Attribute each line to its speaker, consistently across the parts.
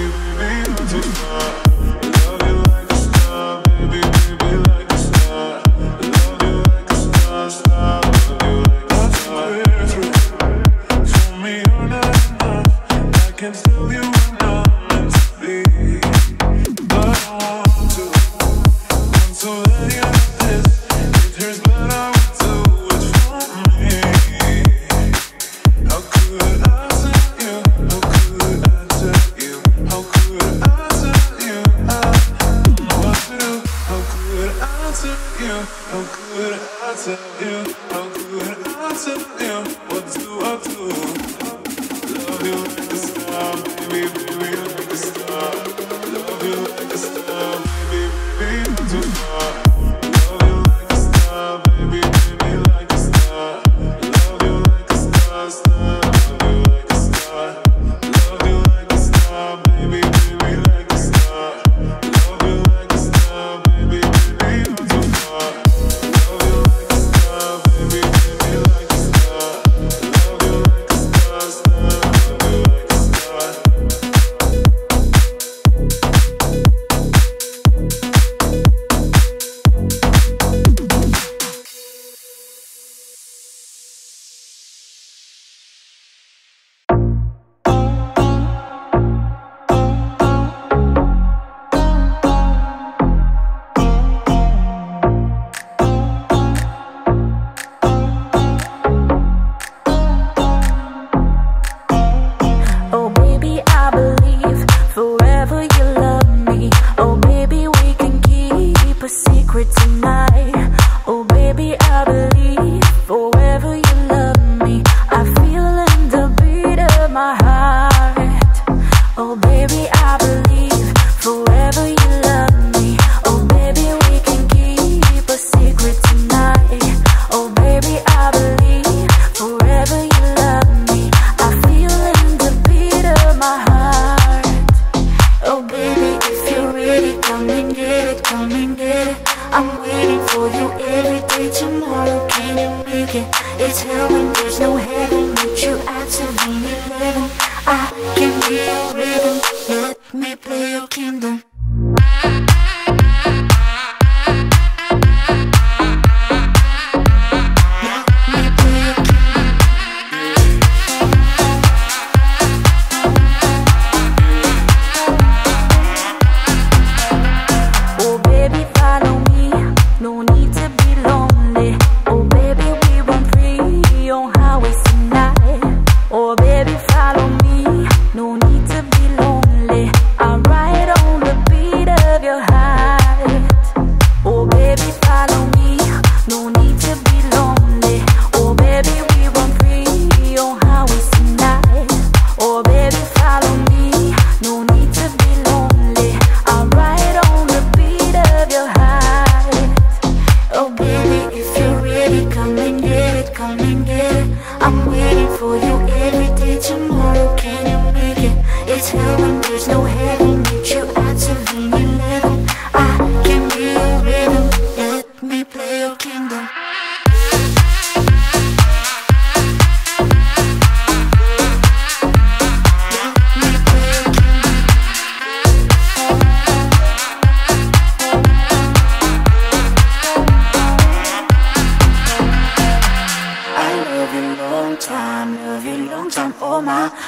Speaker 1: you. tell him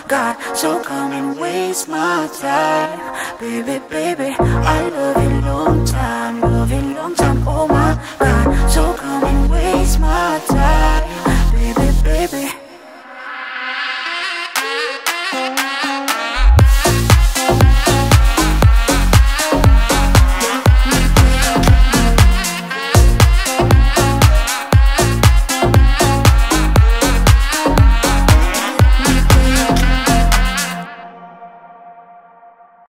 Speaker 2: God. So come and waste my time, baby, baby. I love you long time, love you long time. Oh my God. So come and waste my time.